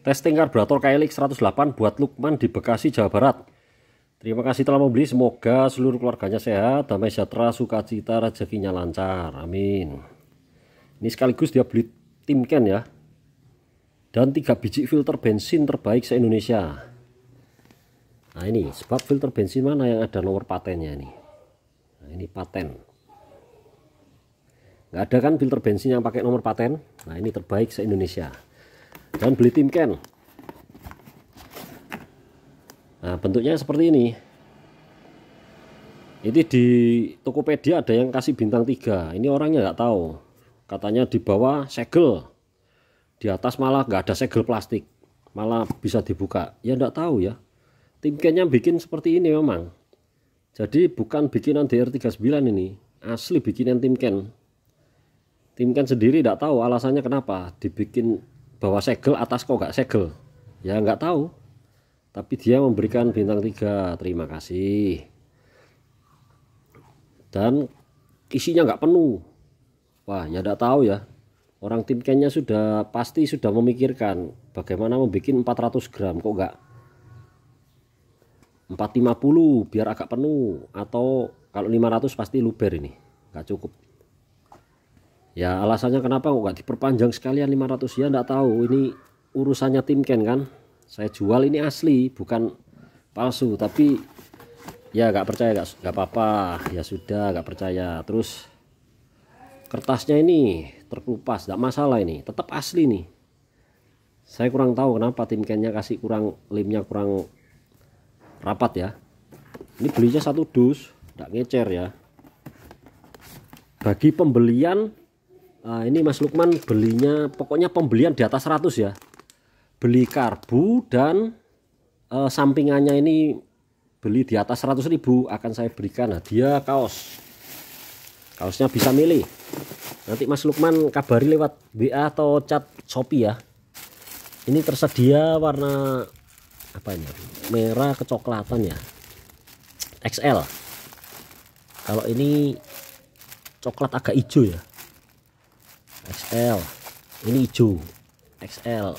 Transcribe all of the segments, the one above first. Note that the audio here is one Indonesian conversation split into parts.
Testing karburator KLX 108 buat Lukman di Bekasi, Jawa Barat. Terima kasih telah membeli. Semoga seluruh keluarganya sehat, damai sejahtera, sukacita, rezekinya lancar. Amin. Ini sekaligus dia beli Timken ya. Dan tiga biji filter bensin terbaik se-Indonesia. Nah ini sebab filter bensin mana yang ada nomor patennya ini. Nah ini paten. Nggak ada kan filter bensin yang pakai nomor paten. Nah ini terbaik se-Indonesia dan beli timken nah bentuknya seperti ini. Ini di Tokopedia ada yang kasih bintang 3 ini orangnya nggak tahu. Katanya di bawah segel. Di atas malah nggak ada segel plastik. Malah bisa dibuka. Ya nggak tahu ya. Timkennya bikin seperti ini memang. Jadi bukan bikinan DR39 ini. Asli bikinan timken timken sendiri tidak tahu alasannya kenapa. Dibikin bahwa segel atas kok nggak segel? Ya nggak tahu. Tapi dia memberikan bintang tiga. Terima kasih. Dan isinya nggak penuh. Wah ya nggak tahu ya. Orang tim Kenya sudah pasti sudah memikirkan bagaimana membuat 400 gram kok nggak? 450 biar agak penuh. Atau kalau 500 pasti luber ini. Nggak cukup ya alasannya kenapa kok nggak diperpanjang sekalian 500 ya nggak tahu. Ini urusannya tim Ken kan? Saya jual ini asli bukan palsu. Tapi ya nggak percaya nggak apa-apa. Ya sudah nggak percaya. Terus kertasnya ini terkelupas nggak masalah ini. Tetap asli nih. Saya kurang tahu kenapa tim Kennya kasih kurang limnya kurang rapat ya. Ini belinya satu dus nggak ngecer ya. Bagi pembelian Nah, ini Mas Lukman belinya pokoknya pembelian di atas 100 ya. Beli karbu dan uh, sampingannya ini beli di atas 100 ribu akan saya berikan hadiah kaos. Kaosnya bisa milih. Nanti Mas Lukman kabari lewat WA atau chat Shopee ya. Ini tersedia warna apa ini? Merah kecoklatan ya. XL. Kalau ini coklat agak hijau ya XL ini hijau. XL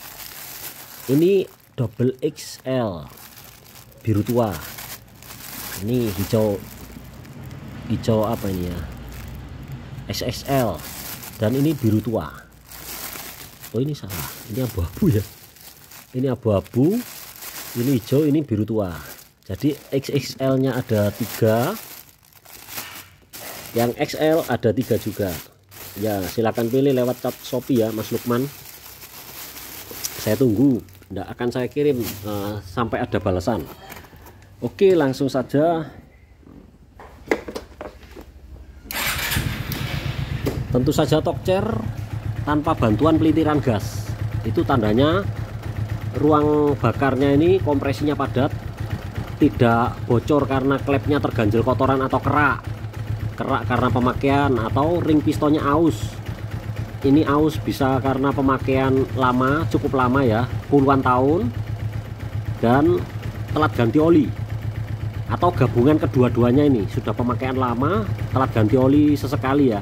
ini double XL biru tua. Ini hijau. Hijau apa ini ya? XXL dan ini biru tua. Oh ini salah. Ini abu-abu ya? Ini abu-abu. Ini hijau ini biru tua. Jadi XXL nya ada tiga. Yang XL ada tiga juga ya silahkan pilih lewat chat Shopee ya Mas Lukman. Saya tunggu tidak akan saya kirim uh, sampai ada balasan. Oke langsung saja. Tentu saja tokcer tanpa bantuan pelintiran gas. Itu tandanya ruang bakarnya ini kompresinya padat tidak bocor karena klepnya terganjil kotoran atau kerak kerak karena pemakaian atau ring pistonnya aus. Ini aus bisa karena pemakaian lama cukup lama ya puluhan tahun dan telat ganti oli. Atau gabungan kedua-duanya ini sudah pemakaian lama telat ganti oli sesekali ya.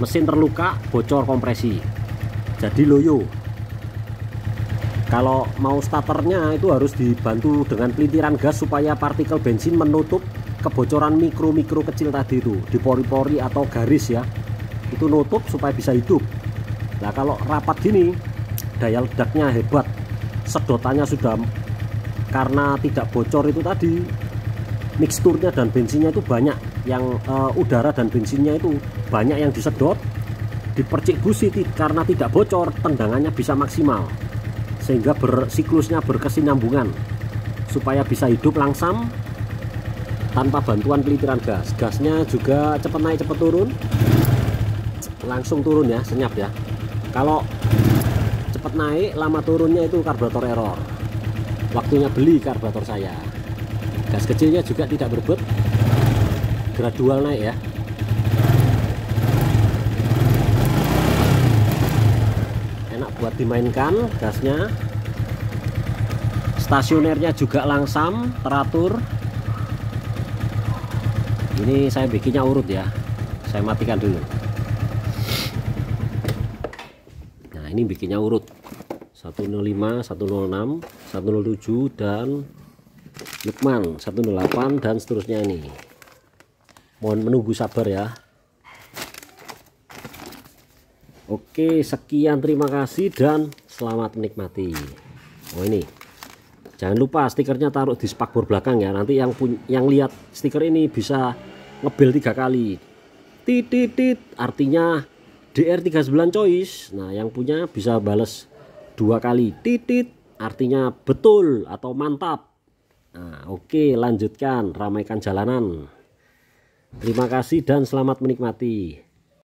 Mesin terluka bocor kompresi. Jadi loyo. Kalau mau starternya itu harus dibantu dengan pelintiran gas supaya partikel bensin menutup kebocoran mikro-mikro kecil tadi itu di pori-pori atau garis ya itu nutup supaya bisa hidup. Nah kalau rapat gini daya ledaknya hebat. Sedotannya sudah karena tidak bocor itu tadi mixturnya dan bensinnya itu banyak yang uh, udara dan bensinnya itu banyak yang disedot dipercik busi karena tidak bocor tendangannya bisa maksimal. Sehingga bersiklusnya berkesinambungan supaya bisa hidup langsam tanpa bantuan pelintiran gas. Gasnya juga cepat naik cepat turun. Langsung turun ya senyap ya. Kalau cepat naik lama turunnya itu karburator error. Waktunya beli karburator saya. Gas kecilnya juga tidak berbet. Gradual naik ya. Enak buat dimainkan gasnya. Stasionernya juga langsam teratur ini saya bikinnya urut ya. Saya matikan dulu. Nah ini bikinnya urut. 105 106 107 dan Lukman 108 dan seterusnya ini. Mohon menunggu sabar ya. Oke sekian terima kasih dan selamat menikmati. Oh ini jangan lupa stikernya taruh di spakbor belakang ya. Nanti yang pun yang lihat stiker ini bisa ngebel tiga kali. Titit artinya DR39 choice. Nah yang punya bisa bales dua kali. Titit artinya betul atau mantap. Nah oke lanjutkan. Ramaikan jalanan. Terima kasih dan selamat menikmati